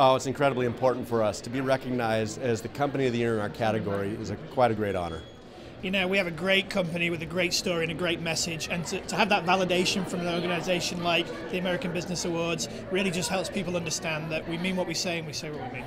Oh, it's incredibly important for us to be recognized as the company of the year in our category is a, quite a great honor. You know, we have a great company with a great story and a great message, and to, to have that validation from an organization like the American Business Awards really just helps people understand that we mean what we say and we say what we mean.